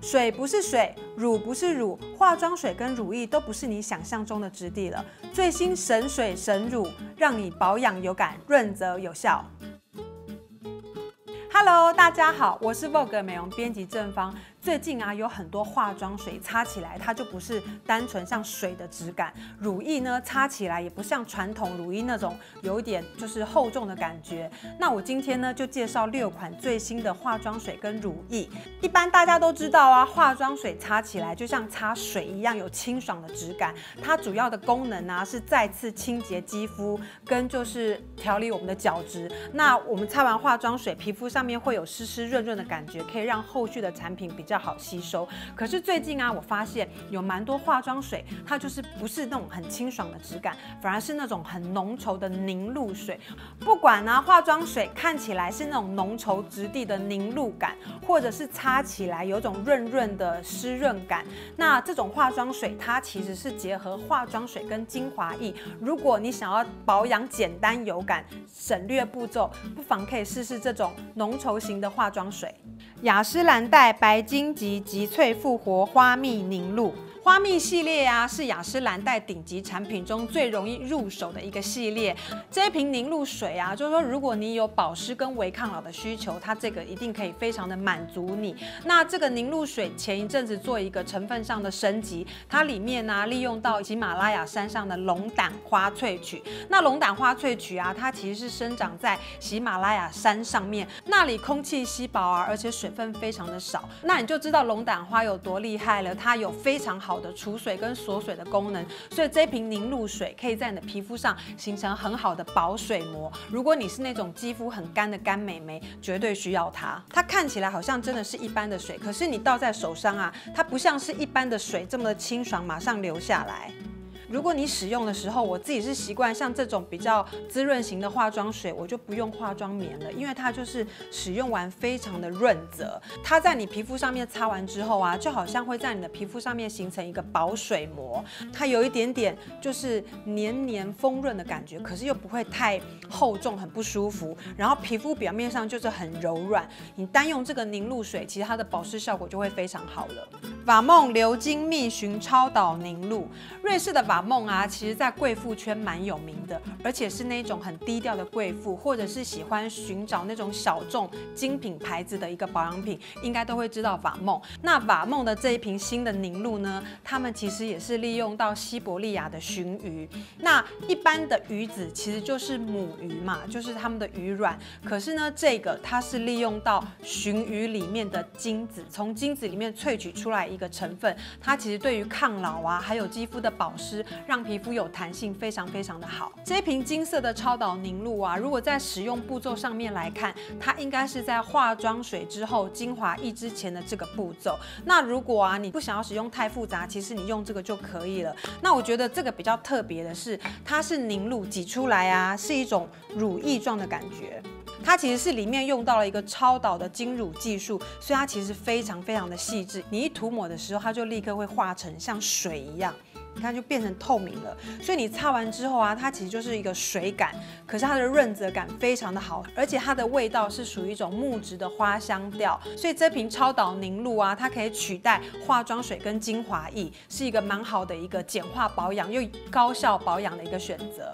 水不是水，乳不是乳，化妆水跟乳液都不是你想象中的质地了。最新神水神乳，让你保养有感，润泽有效。Hello，大家好，我是 Vogue 美容编辑正方。最近啊，有很多化妆水擦起来，它就不是单纯像水的质感；乳液呢，擦起来也不像传统乳液那种有一点就是厚重的感觉。那我今天呢，就介绍六款最新的化妆水跟乳液。一般大家都知道啊，化妆水擦起来就像擦水一样，有清爽的质感。它主要的功能呢，是再次清洁肌肤，跟就是调理我们的角质。那我们擦完化妆水，皮肤上面会有湿湿润润的感觉，可以让后续的产品比较。好吸收，可是最近啊，我发现有蛮多化妆水，它就是不是那种很清爽的质感，反而是那种很浓稠的凝露水。不管呢，化妆水看起来是那种浓稠质地的凝露感，或者是擦起来有种润润的湿润感，那这种化妆水它其实是结合化妆水跟精华液。如果你想要保养简单有感，省略步骤，不妨可以试试这种浓稠型的化妆水。雅诗兰黛白金级极萃复活花蜜凝露。花蜜系列啊，是雅诗兰黛顶级产品中最容易入手的一个系列。这一瓶凝露水啊，就是说如果你有保湿跟维抗老的需求，它这个一定可以非常的满足你。那这个凝露水前一阵子做一个成分上的升级，它里面呢利用到喜马拉雅山上的龙胆花萃取。那龙胆花萃取啊，它其实是生长在喜马拉雅山上面，那里空气稀薄啊，而且水分非常的少。那你就知道龙胆花有多厉害了，它有非常好。的储水跟锁水的功能，所以这瓶凝露水可以在你的皮肤上形成很好的保水膜。如果你是那种肌肤很干的干美眉，绝对需要它。它看起来好像真的是一般的水，可是你倒在手上啊，它不像是一般的水这么的清爽，马上流下来。如果你使用的时候，我自己是习惯像这种比较滋润型的化妆水，我就不用化妆棉了，因为它就是使用完非常的润泽。它在你皮肤上面擦完之后啊，就好像会在你的皮肤上面形成一个保水膜，它有一点点就是黏黏丰润的感觉，可是又不会太厚重，很不舒服。然后皮肤表面上就是很柔软。你单用这个凝露水，其实它的保湿效果就会非常好了。法梦鎏金蜜寻超导凝露，瑞士的法法梦啊，其实在贵妇圈蛮有名的，而且是那种很低调的贵妇，或者是喜欢寻找那种小众精品牌子的一个保养品，应该都会知道法梦。那法梦的这一瓶新的凝露呢，他们其实也是利用到西伯利亚的鲟鱼。那一般的鱼子其实就是母鱼嘛，就是它们的鱼卵。可是呢，这个它是利用到鲟鱼里面的精子，从精子里面萃取出来。一个成分，它其实对于抗老啊，还有肌肤的保湿，让皮肤有弹性，非常非常的好。这瓶金色的超导凝露啊，如果在使用步骤上面来看，它应该是在化妆水之后，精华液之前的这个步骤。那如果啊，你不想要使用太复杂，其实你用这个就可以了。那我觉得这个比较特别的是，它是凝露挤出来啊，是一种乳液状的感觉。它其实是里面用到了一个超导的精乳技术，所以它其实非常非常的细致。你一涂抹的时候，它就立刻会化成像水一样，你看就变成透明了。所以你擦完之后啊，它其实就是一个水感，可是它的润泽感非常的好，而且它的味道是属于一种木质的花香调。所以这瓶超导凝露啊，它可以取代化妆水跟精华液，是一个蛮好的一个简化保养又高效保养的一个选择。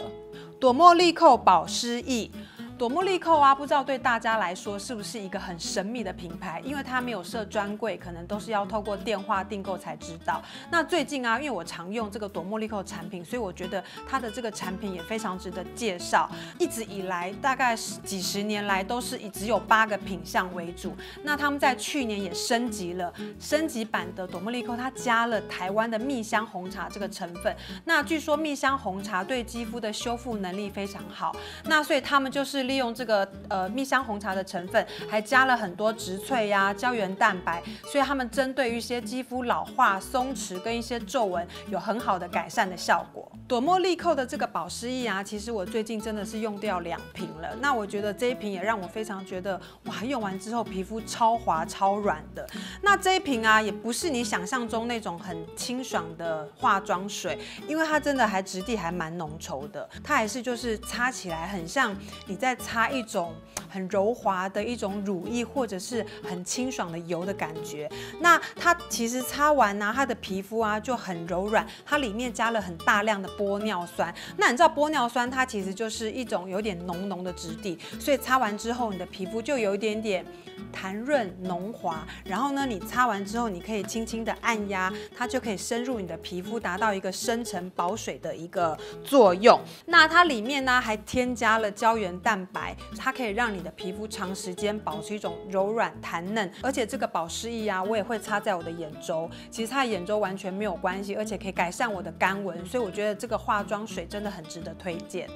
朵茉莉蔻保湿液。朵茉莉蔻啊，不知道对大家来说是不是一个很神秘的品牌？因为它没有设专柜，可能都是要透过电话订购才知道。那最近啊，因为我常用这个朵茉莉蔻产品，所以我觉得它的这个产品也非常值得介绍。一直以来，大概几十年来都是以只有八个品相为主。那他们在去年也升级了，升级版的朵茉莉蔻，它加了台湾的蜜香红茶这个成分。那据说蜜香红茶对肌肤的修复能力非常好。那所以他们就是。利用这个呃蜜香红茶的成分，还加了很多植萃呀、胶原蛋白，所以他们针对一些肌肤老化、松弛跟一些皱纹有很好的改善的效果。朵茉莉蔻的这个保湿液啊，其实我最近真的是用掉两瓶了。那我觉得这一瓶也让我非常觉得哇，用完之后皮肤超滑超软的。那这一瓶啊，也不是你想象中那种很清爽的化妆水，因为它真的还质地还蛮浓稠的，它还是就是擦起来很像你在。擦一种很柔滑的一种乳液，或者是很清爽的油的感觉。那它其实擦完呢，它的皮肤啊就很柔软，它里面加了很大量的玻尿酸。那你知道玻尿酸它其实就是一种有点浓浓的质地，所以擦完之后你的皮肤就有一点点。弹润浓滑，然后呢，你擦完之后，你可以轻轻的按压，它就可以深入你的皮肤，达到一个深层保水的一个作用。那它里面呢还添加了胶原蛋，白它可以让你的皮肤长时间保持一种柔软弹嫩。而且这个保湿液啊，我也会擦在我的眼周，其实擦眼周完全没有关系，而且可以改善我的干纹，所以我觉得这个化妆水真的很值得推荐。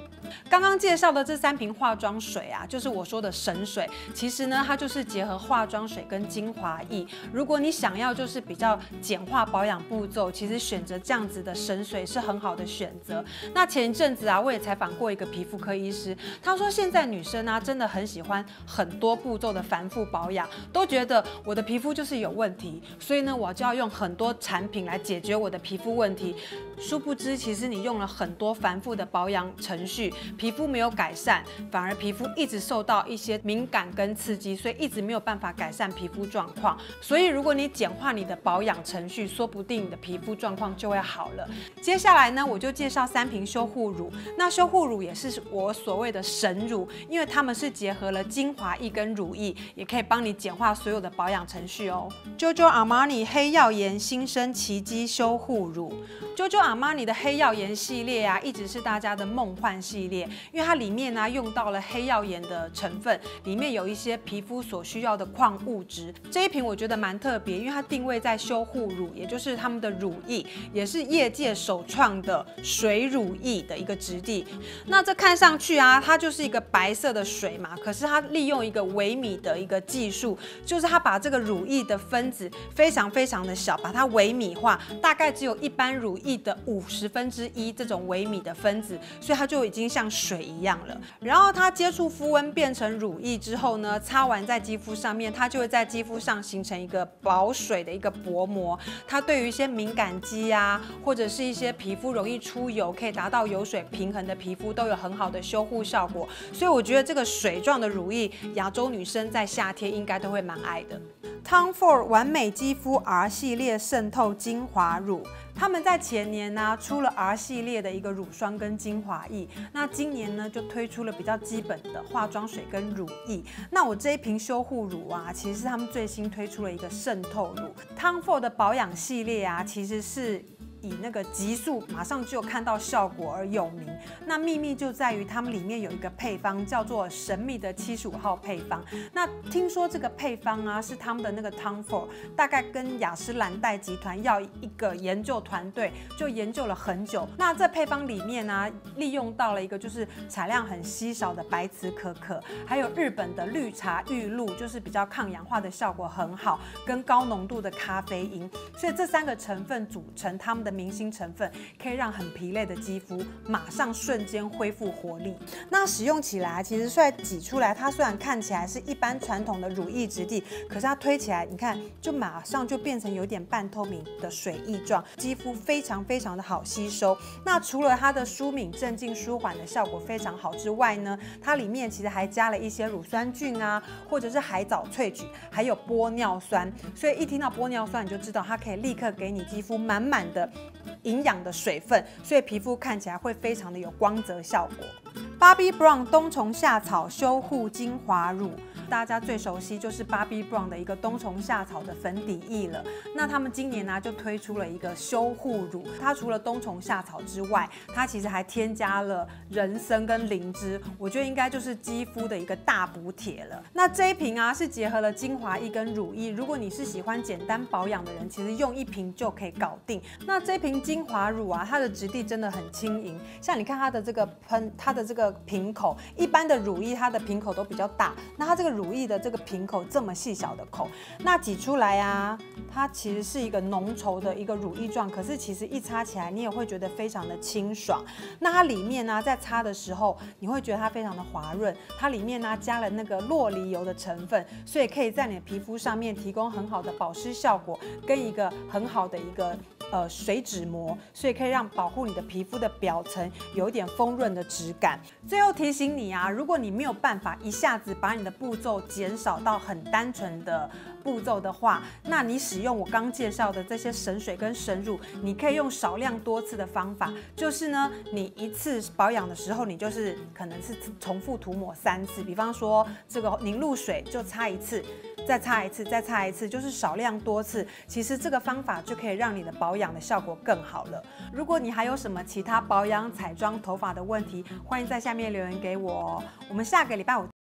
刚刚介绍的这三瓶化妆水啊，就是我说的神水，其实呢它就是结合化妆水跟精华液。如果你想要就是比较简化保养步骤，其实选择这样子的神水是很好的选择。那前一阵子啊，我也采访过一个皮肤科医师，他说现在女生啊真的很喜欢很多步骤的繁复保养，都觉得我的皮肤就是有问题，所以呢我就要用很多产品来解决我的皮肤问题。殊不知，其实你用了很多繁复的保养程序，皮肤没有改善，反而皮肤一直受到一些敏感跟刺激，所以一直没有办法改善皮肤状况。所以，如果你简化你的保养程序，说不定你的皮肤状况就会好了。接下来呢，我就介绍三瓶修护乳。那修护乳也是我所谓的神乳，因为它们是结合了精华液跟乳液，也可以帮你简化所有的保养程序哦。JoJo Armani 黑曜岩新生奇迹修护乳，JoJo。Armani 的黑曜岩系列啊，一直是大家的梦幻系列，因为它里面呢用到了黑曜岩的成分，里面有一些皮肤所需要的矿物质。这一瓶我觉得蛮特别，因为它定位在修护乳，也就是他们的乳液，也是业界首创的水乳液的一个质地。那这看上去啊，它就是一个白白色的水嘛，可是它利用一个微米的一个技术，就是它把这个乳液的分子非常非常的小，把它微米化，大概只有一般乳液的。五十分之一这种微米的分子，所以它就已经像水一样了。然后它接触肤温变成乳液之后呢，擦完在肌肤上面，它就会在肌肤上形成一个保水的一个薄膜。它对于一些敏感肌啊，或者是一些皮肤容易出油，可以达到油水平衡的皮肤，都有很好的修护效果。所以我觉得这个水状的乳液，亚洲女生在夏天应该都会蛮爱的。Tom Ford 完美肌肤 R 系列渗透精华乳，他们在前年呢出了 R 系列的一个乳霜跟精华液，那今年呢就推出了比较基本的化妆水跟乳液。那我这一瓶修护乳啊，其实是他们最新推出了一个渗透乳。Tom Ford 的保养系列啊，其实是。以那个急速马上就看到效果而有名，那秘密就在于他们里面有一个配方叫做神秘的七十五号配方。那听说这个配方啊是他们的那个 Tom Ford，大概跟雅诗兰黛集团要一个研究团队就研究了很久。那这配方里面呢，利用到了一个就是产量很稀少的白瓷可可，还有日本的绿茶玉露，就是比较抗氧化的效果很好，跟高浓度的咖啡因，所以这三个成分组成他们的。明星成分可以让很疲累的肌肤马上瞬间恢复活力。那使用起来，其实虽然挤出来，它虽然看起来是一般传统的乳液质地，可是它推起来，你看就马上就变成有点半透明的水液状，肌肤非常非常的好吸收。那除了它的舒敏镇静舒缓的效果非常好之外呢，它里面其实还加了一些乳酸菌啊，或者是海藻萃取，还有玻尿酸。所以一听到玻尿酸，你就知道它可以立刻给你肌肤满满的。营养的水分，所以皮肤看起来会非常的有光泽效果。Bobbi Brown 冬虫夏草修护精华乳。大家最熟悉就是 Bobbi Brown 的一个冬虫夏草的粉底液了。那他们今年呢就推出了一个修护乳，它除了冬虫夏草之外，它其实还添加了人参跟灵芝，我觉得应该就是肌肤的一个大补铁了。那这一瓶啊是结合了精华液跟乳液，如果你是喜欢简单保养的人，其实用一瓶就可以搞定。那这瓶精华乳啊，它的质地真的很轻盈，像你看它的这个喷，它的这个瓶口，一般的乳液它的瓶口都比较大，那它这个。乳液的这个瓶口这么细小的口，那挤出来啊，它其实是一个浓稠的一个乳液状，可是其实一擦起来你也会觉得非常的清爽。那它里面呢，在擦的时候你会觉得它非常的滑润，它里面呢加了那个洛梨油的成分，所以可以在你的皮肤上面提供很好的保湿效果，跟一个很好的一个。呃水脂膜，所以可以让保护你的皮肤的表层有一点丰润的质感。最后提醒你啊，如果你没有办法一下子把你的步骤骤减少到很单纯的步骤的话，那你使用我刚介绍的这些神水跟神乳，你可以用少量多次的方法，就是呢，你一次保养的时候，你就是可能是重复涂抹三次，比方说这个凝露水就擦一次。再擦一次，再擦一次，就是少量多次。其实这个方法就可以让你的保养的效果更好了。如果你还有什么其他保养、彩妆、头发的问题，欢迎在下面留言给我哦。我们下个礼拜五。